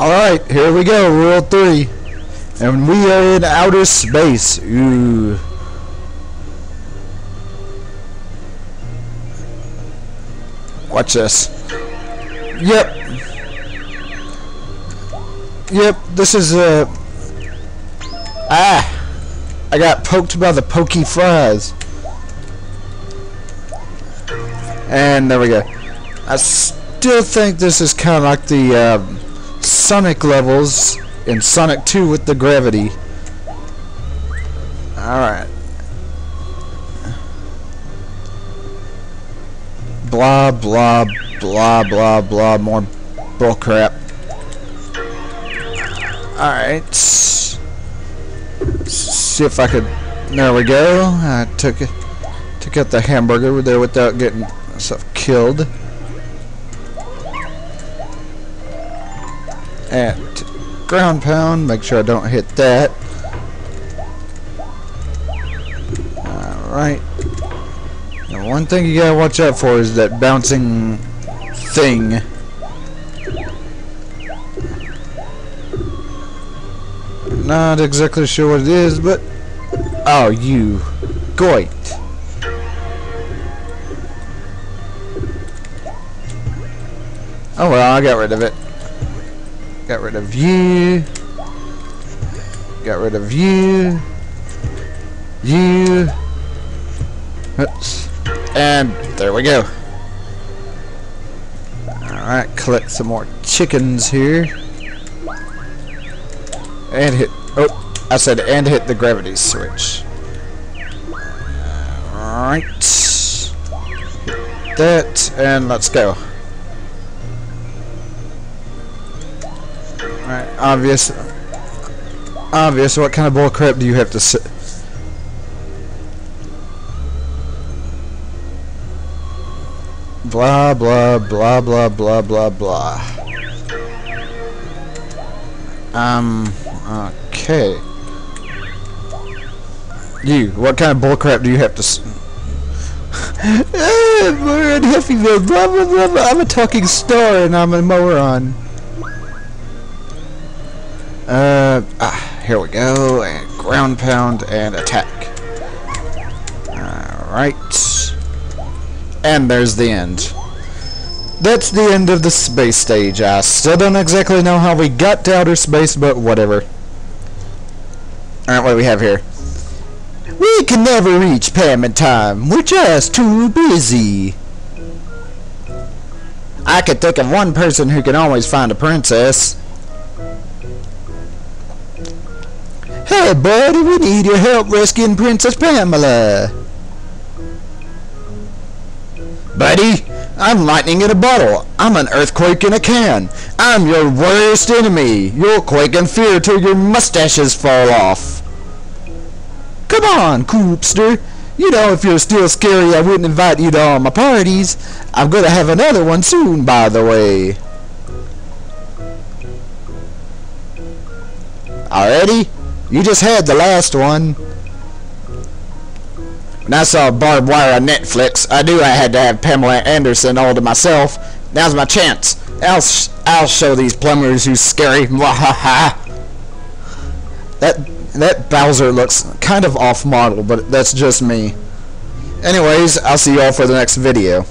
Alright, here we go, World 3. And we are in outer space. Ooh. Watch this. Yep. Yep, this is uh Ah I got poked by the pokey fries. And there we go. I still think this is kind of like the uh, Sonic levels in Sonic 2 with the gravity. Alright. Blah, blah, blah, blah, blah, more bullcrap. Alright. See if I could... There we go. I took it. Took out the hamburger there without getting myself killed. And ground pound, make sure I don't hit that. Alright. One thing you gotta watch out for is that bouncing thing. Not exactly sure what it is, but... Oh, you. Goit. Oh well, I got rid of it. Got rid of you. Got rid of you. You. Oops. And there we go. Alright, collect some more chickens here. And hit... Oh, I said and hit the gravity switch. Alright. Hit that, and let's go. Alright, obvious. Obvious, what kind of bullcrap do you have to sit? Blah, blah, blah, blah, blah, blah, blah. Um, okay. You, what kind of bullcrap do you have to s- We're in Heffyville, blah, blah, blah, blah. I'm a talking star and I'm a moron. Uh, ah, here we go, and ground pound and attack. Alright. And there's the end. That's the end of the space stage. I still don't exactly know how we got to outer space, but whatever. Alright, what do we have here? We can never reach Pam in time. We're just too busy. I could think of one person who can always find a princess. Hey, buddy, we need your help rescuing Princess Pamela. Buddy, I'm lightning in a bottle. I'm an earthquake in a can. I'm your worst enemy. You'll quake in fear till your mustaches fall off. Come on, Coopster. You know, if you're still scary, I wouldn't invite you to all my parties. I'm going to have another one soon, by the way. Already? You just had the last one. When I saw Barb Wire on Netflix, I knew I had to have Pamela Anderson all to myself. Now's my chance. I'll sh I'll show these plumbers who's scary. Mwahaha. That that Bowser looks kind of off model, but that's just me. Anyways, I'll see y'all for the next video.